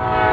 Bye.